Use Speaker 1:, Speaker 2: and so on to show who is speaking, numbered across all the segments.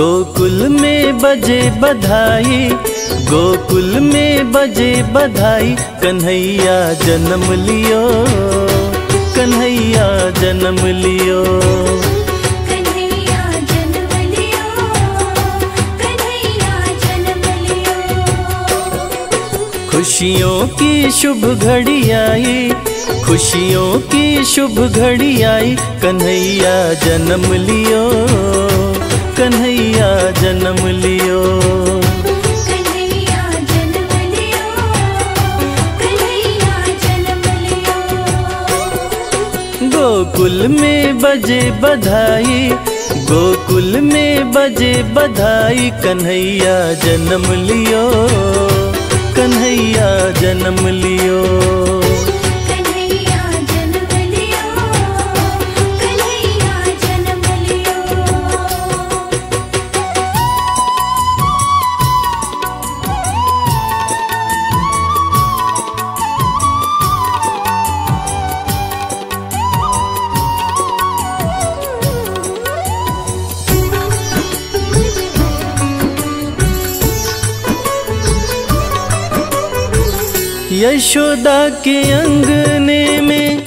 Speaker 1: गोकुल में बजे बधाई गोकुल में बजे बधाई कन्हैया जन्म लियो कन्हैया जन्म लियो। खुशियों की शुभ घड़ी आई खुशियों की शुभ घड़ी आई कन्हैया जन्म लियो। कन्हैया जन्म लियो। गोकुल में बजे बधाई गोकुल में बजे बधाई कन्हैया जन्म लियो कन्हैया जन्म लियो। यशोदा के अंगने में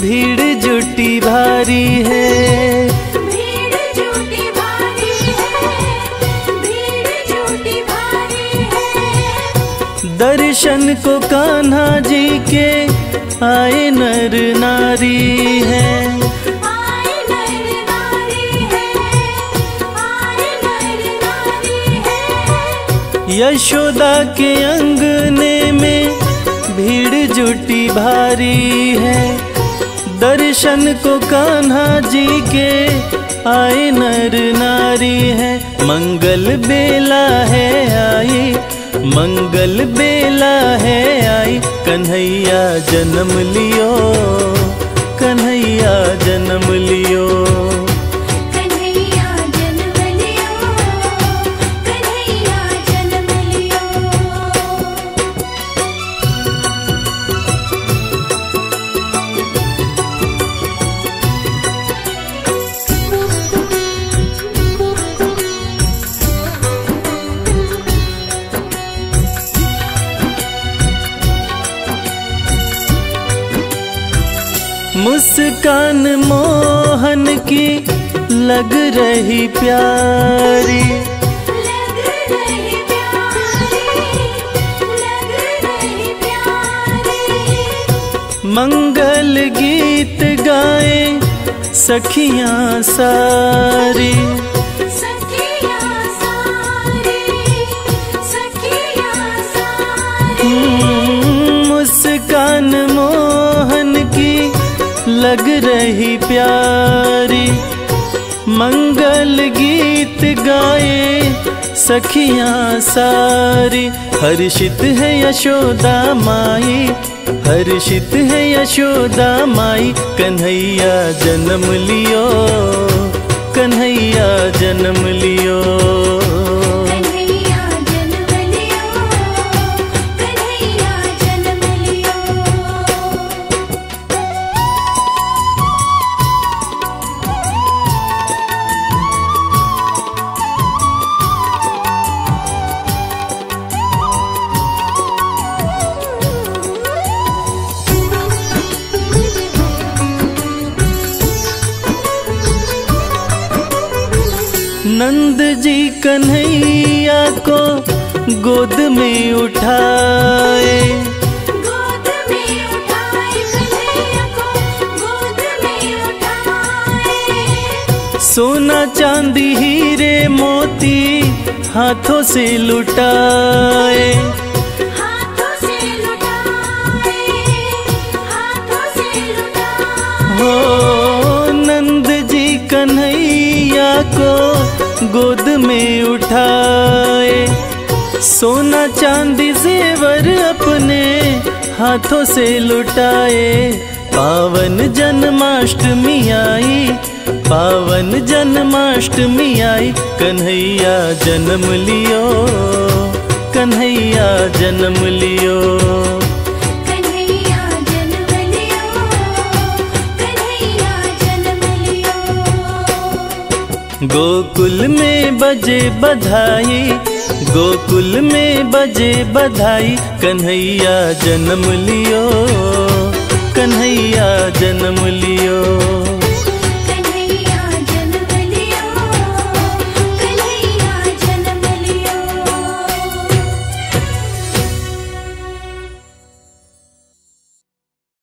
Speaker 1: भीड़ जुटी भारी है।
Speaker 2: भीड़ झूठी भारी है भीड़ झूठी भारी है।
Speaker 1: दर्शन को कान्हा जी के है।
Speaker 2: है आए नर नारी है।
Speaker 1: यशोदा के अंगने में भीड़ जुटी भारी है। दर्शन को कान्हा जी के आए नर नारी है। मंगल बेला है आई, मंगल बेला है आई। कन्हैया जन्म लियो। मुस्कान मोहन की लग रही प्यारी।
Speaker 2: लग रही प्यारी। लग रही प्यारी
Speaker 1: मंगल गीत गाए सखियाँ सारी। लग रही प्यारी। मंगल गीत गाए सखियाँ सारी। हर्षित है यशोदा माई, हर्षित है यशोदा माई। कन्हैया जन्म लियो, कन्हैया जन्म लियो। नंद जी कन्हैया को गोद में उठाए।
Speaker 2: गोद में उठाए को गोद में उठाए।
Speaker 1: सोना चांदी हीरे मोती हाथों से लुटाए। सोना चांदी जेवर अपने हाथों से लुटाए। पावन जन्माष्टमी आई पावन जन्माष्टमी आई। कन्हैया जन्म लियो कन्हैया जन्म लियो।
Speaker 2: कन्हैया जन्म लियो कन्हैया जन्म लियो।
Speaker 1: गोकुल में बजे बधाई गोकुल में बजे बधाई कन्हैया जन्म लियो कन्हैया जन्म लियो।